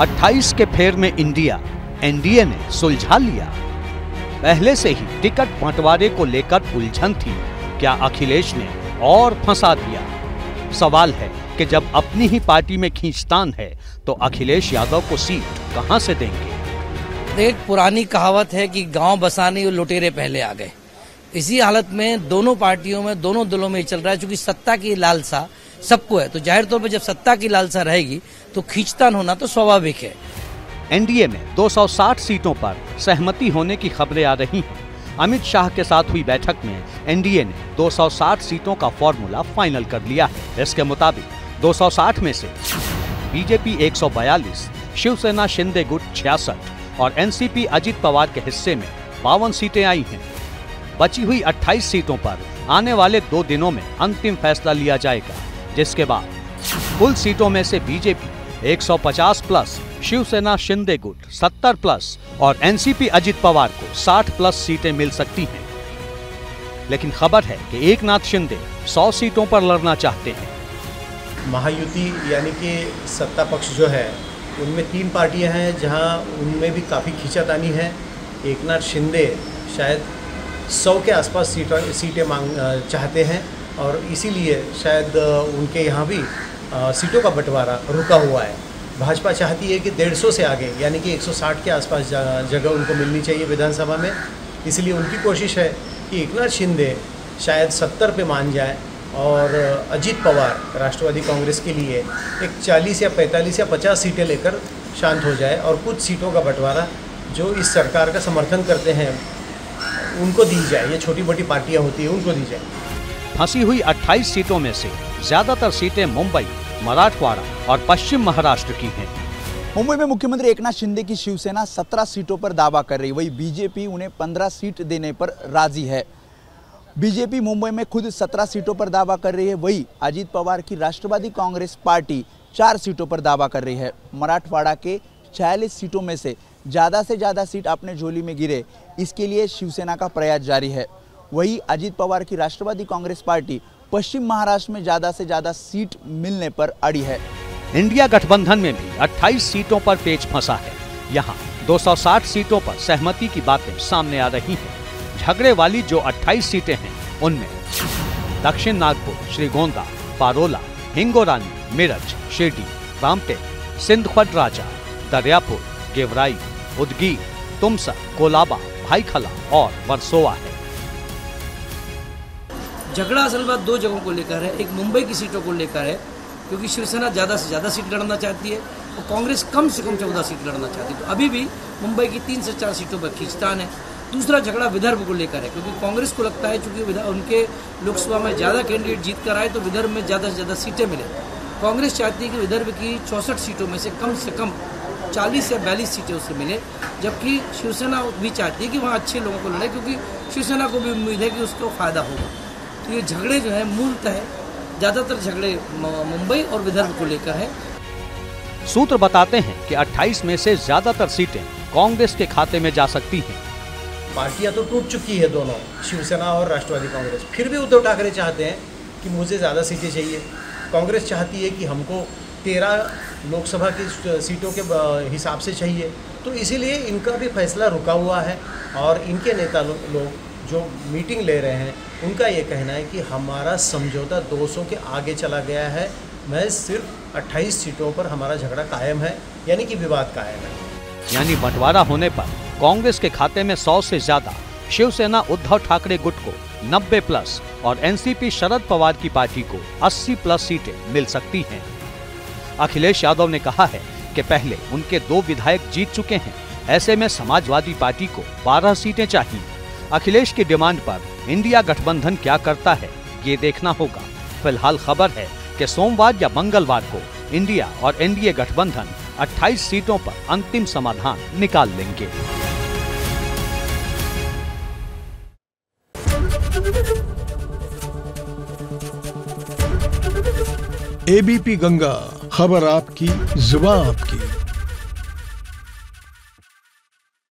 28 के फेर में इंडिया, एनडीए ने सुलझा लिया। पहले से ही टिकट बंटवारे को लेकर उलझन थी। क्या अखिलेश ने और फंसा दिया? सवाल है कि जब अपनी ही पार्टी में खींचतान है तो अखिलेश यादव को सीट कहाँ से देंगे? एक पुरानी कहावत है कि गाँव बसाने लुटेरे पहले आ गए। इसी हालत में दोनों पार्टियों में, दोनों दलों में चल रहा है क्योंकि सत्ता की लालसा सबको है। तो ज़ाहिर तौर पर जब सत्ता की लालसा रहेगी तो खींचतान होना तो स्वाभाविक है। एनडीए में 260 सीटों पर सहमति होने की खबरें आ रही हैं। अमित शाह के साथ हुई बैठक में एनडीए ने 260 सीटों का फॉर्मूला फाइनल कर लिया है। इसके मुताबिक 260 में से बीजेपी 142, शिवसेना शिंदे गुट छियासठ और एनसीपी अजित पवार के हिस्से में बावन सीटें आई हैं। बची हुई 28 सीटों पर आने वाले दो दिनों में अंतिम फैसला लिया जाएगा। जिसके बाद कुल सीटों में से बीजेपी 150 प्लस, शिवसेना शिंदे गुट 70 प्लस और एनसीपी अजित पवार को 60 प्लस सीटें मिल सकती हैं। लेकिन खबर है कि एक नाथ शिंदे 100 सीटों पर लड़ना चाहते हैं। महायुति यानी कि सत्ता पक्ष जो है, उनमें तीन पार्टियाँ हैं जहाँ उनमें भी काफ़ी खींचातानी है। एक नाथ शिंदे शायद सौ के आसपास सीटें सीटें मांग चाहते हैं। और इसीलिए शायद उनके यहाँ भी सीटों का बंटवारा रुका हुआ है। भाजपा चाहती है कि डेढ़ सौ से आगे, यानी कि 160 के आसपास जगह उनको मिलनी चाहिए विधानसभा में। इसलिए उनकी कोशिश है कि एकनाथ शिंदे शायद 70 पे मान जाए और अजीत पवार राष्ट्रवादी कांग्रेस के लिए एक 40 या 45 या 50 सीटें लेकर शांत हो जाए और कुछ सीटों का बंटवारा जो इस सरकार का समर्थन करते हैं, उनको दी जाए। ये छोटी मोटी पार्टियाँ होती हैं, उनको दी जाए। फंसी हुई 28 सीटों में से ज़्यादातर सीटें मुंबई, मराठवाड़ा और पश्चिम महाराष्ट्र की हैं। मुंबई में मुख्यमंत्री एकनाथ शिंदे की शिवसेना 17 सीटों पर दावा कर रही, वही बीजेपी उन्हें 15 सीट देने पर राज़ी है। बीजेपी मुंबई में खुद 17 सीटों पर दावा कर रही है, वही अजीत पवार की राष्ट्रवादी कांग्रेस पार्टी चार सीटों पर दावा कर रही है। मराठवाड़ा के छियालीस सीटों में से ज़्यादा से ज़्यादा सीट अपने झोली में गिरे, इसके लिए शिवसेना का प्रयास जारी है। वही अजीत पवार की राष्ट्रवादी कांग्रेस पार्टी पश्चिम महाराष्ट्र में ज़्यादा से ज़्यादा सीट मिलने पर अड़ी है। इंडिया गठबंधन में भी 28 सीटों पर पेच फंसा है। यहाँ 260 सीटों पर सहमति की बातें सामने आ रही हैं। झगड़े वाली जो 28 सीटें हैं, उनमें दक्षिण नागपुर, श्रीगोंदा, पारोला, हिंगोरानी मेरठ शिरडी, रामटेक सिंधफट राजा, दरियापुर, गेवराई, उदगीर, तुमसा, कोलाबा, भाईखला और वर्सोवा है। झगड़ा असल बात दो जगहों को लेकर है, एक मुंबई की सीटों को लेकर है, क्योंकि शिवसेना ज़्यादा से ज़्यादा सीट लड़ना चाहती है और कांग्रेस कम से कम चौदह सीट लड़ना चाहती है। तो अभी भी मुंबई की तीन से चार सीटों पर खींचतान है। दूसरा झगड़ा विदर्भ को लेकर है, क्योंकि कांग्रेस को लगता है चूँकि उनके लोकसभा में ज़्यादा कैंडिडेट जीत कर आए तो विदर्भ में ज़्यादा से ज़्यादा सीटें मिले। कांग्रेस चाहती है कि विदर्भ की चौंसठ सीटों में से कम से कम चालीस या बयालीस सीटें उसे मिले, जबकि शिवसेना भी चाहती है कि वहाँ अच्छे लोगों को लड़े, क्योंकि शिवसेना को भी उम्मीद है कि उसको फ़ायदा होगा। तो ये झगड़े जो है मूलतः ज़्यादातर झगड़े मुंबई और विदर्भ को लेकर है। सूत्र बताते हैं कि 28 में से ज़्यादातर सीटें कांग्रेस के खाते में जा सकती हैं। पार्टियाँ तो टूट चुकी है दोनों शिवसेना और राष्ट्रवादी कांग्रेस। फिर भी उद्धव ठाकरे चाहते हैं कि मुझे ज़्यादा सीटें चाहिए। कांग्रेस चाहती है कि हमको तेरह लोकसभा की सीटों के हिसाब से चाहिए। तो इसीलिए इनका भी फैसला रुका हुआ है और इनके नेता लोग लो जो मीटिंग ले रहे हैं उनका ये कहना है कि हमारा समझौता 200 के आगे चला गया है। मैं सिर्फ़ 28 सीटों पर हमारा झगड़ा कायम है, यानी कि विवाद कायम है। यानी बंटवारा होने पर कांग्रेस के खाते में 100 से ज़्यादा शिवसेना उद्धव ठाकरे गुट को 90 प्लस और एनसीपी शरद पवार की पार्टी को 80 प्लस सीटें मिल सकती हैं। अखिलेश यादव ने कहा है कि पहले उनके दो विधायक जीत चुके हैं, ऐसे में समाजवादी पार्टी को 12 सीटें चाहिए। अखिलेश की डिमांड पर इंडिया गठबंधन क्या करता है, ये देखना होगा। फ़िलहाल खबर है कि सोमवार या मंगलवार को इंडिया और एनडीए गठबंधन 28 सीटों पर अंतिम समाधान निकाल लेंगे। एबीपी गंगा, खबर आपकी जुबा आपकी।